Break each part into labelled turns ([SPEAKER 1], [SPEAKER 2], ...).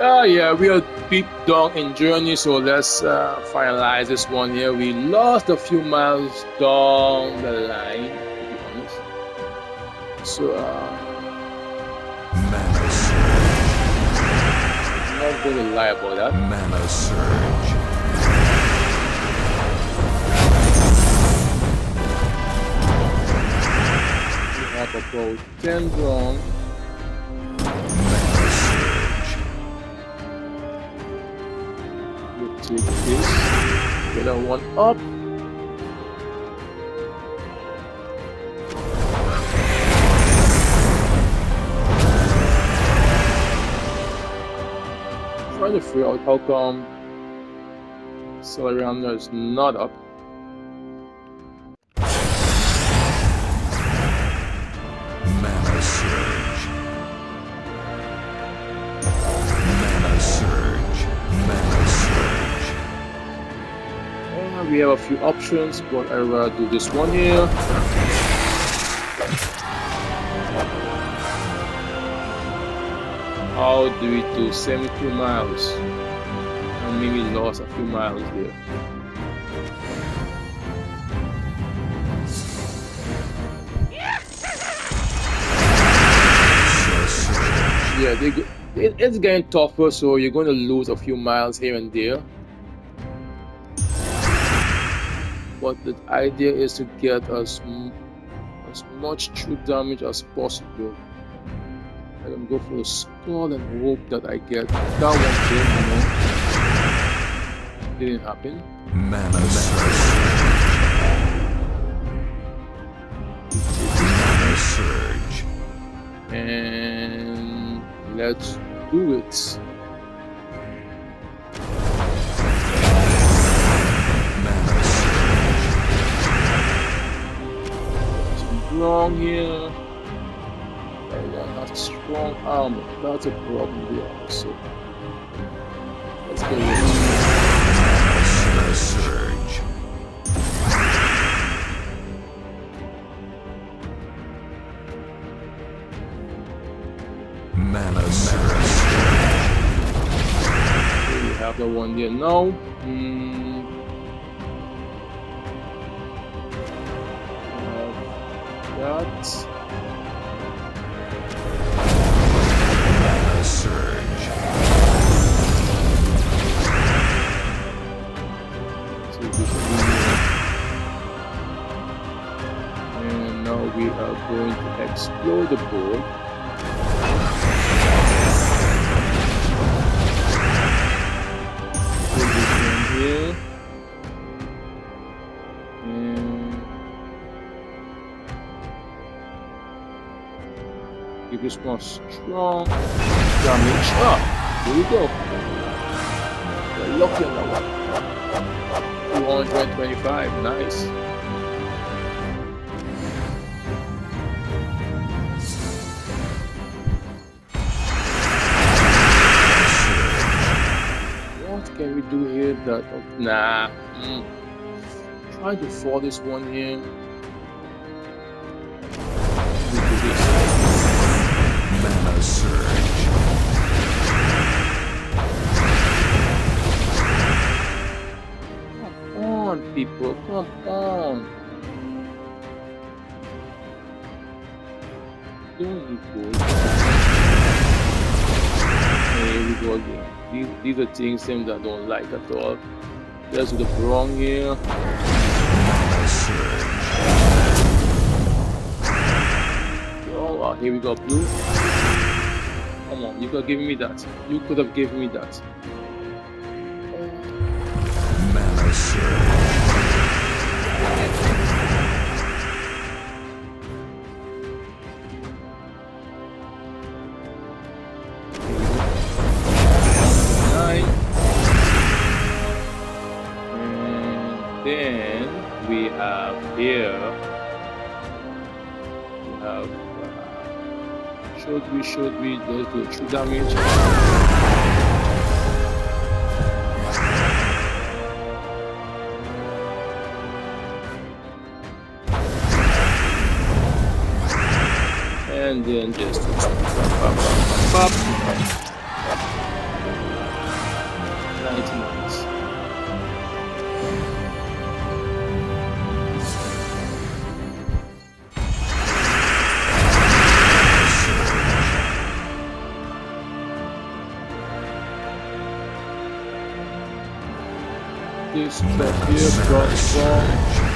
[SPEAKER 1] Uh, yeah, we are deep down in journey, so let's uh, finalize this one here. We lost a few miles down the line, to be honest. So, uh,
[SPEAKER 2] Mana surge.
[SPEAKER 1] Not going to lie about that.
[SPEAKER 2] Mana surge.
[SPEAKER 1] We have about 10 wrong. One up. Trying to figure out how come Solariana is not up. We have a few options, but I'd rather do this one here. How do we do 72 miles? And maybe lost a few miles there. Yeah, they, go- it, it's getting tougher, so you're going to lose a few miles here and there. But the idea is to get as as much true damage as possible. I can go for the skull and hope that I get that one kill, you know. Didn't happen.
[SPEAKER 2] Mana surge.
[SPEAKER 1] And let's do it. Strong here. That one has strong armor. That's a problem there also. Let's go with
[SPEAKER 2] surge. Mana surge.
[SPEAKER 1] We have the one here now. Hmm. That.
[SPEAKER 2] Surge.
[SPEAKER 1] So we should be And now we are going to explore the board. Give this one strong damage. Ah, here we go. We're lucky on that one. 225, nice. What can we do here that, nah, mm. try to fall this one here. People, come on. Be good. Here we go again. These, these are things that I don't like at all. Let's the wrong here. Oh, wow, here we go, blue. Come on, you could have given me that. You could have given me that. Should we? Have here we uh should we? Let's do true damage. and then just pop, pop, pop. This back here, brought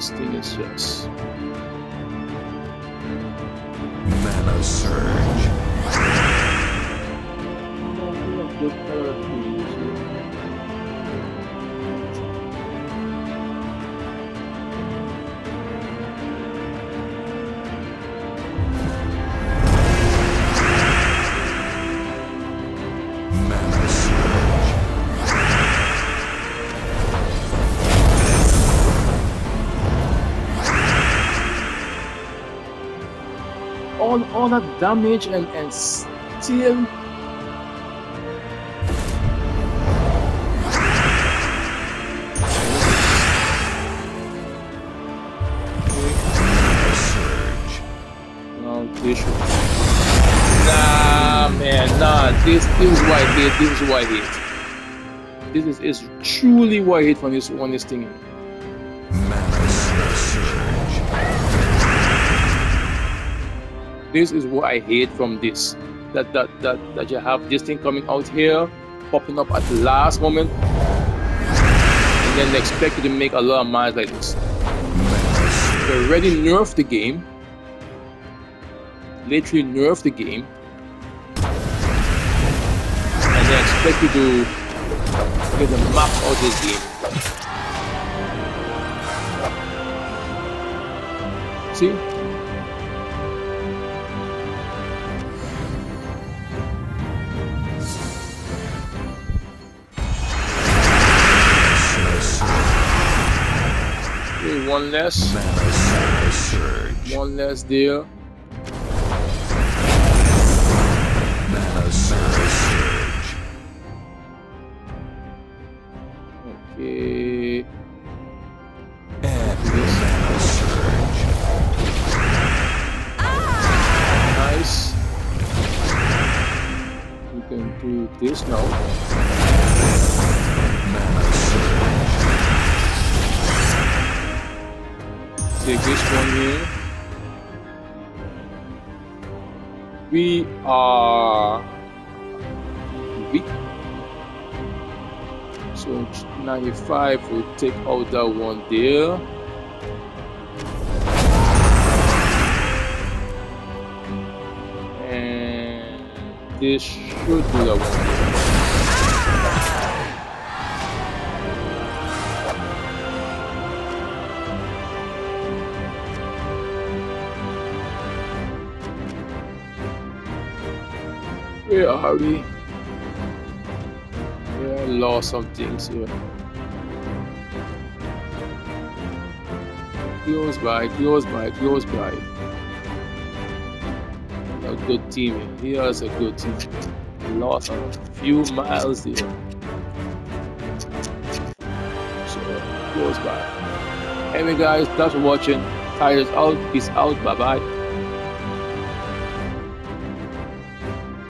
[SPEAKER 1] This thing is just
[SPEAKER 2] Mana surge.
[SPEAKER 1] All all that damage and and still. Nah, man, nah. This, this is why hate. This is why hate. This is, is truly why I hate when this when this thing. This is what I hate from this. That that that that you have this thing coming out here, popping up at the last moment, and then expect you to make a lot of miles like this. They already nerfed the game. Literally nerfed the game. And they expect you to get the map out of this game. See? One less. One less
[SPEAKER 2] deal.
[SPEAKER 1] Okay. Nice. We can do this now. This one here. We are weak. So 95 will take out that one there. And this should do that one. Where are we? Yeah, I lost some things here. Close by, close by, close by. A good team here. Here's a good team. Lost a few miles here. So, close by. Anyway, guys, thanks for watching. Tires out. Peace out. Bye bye.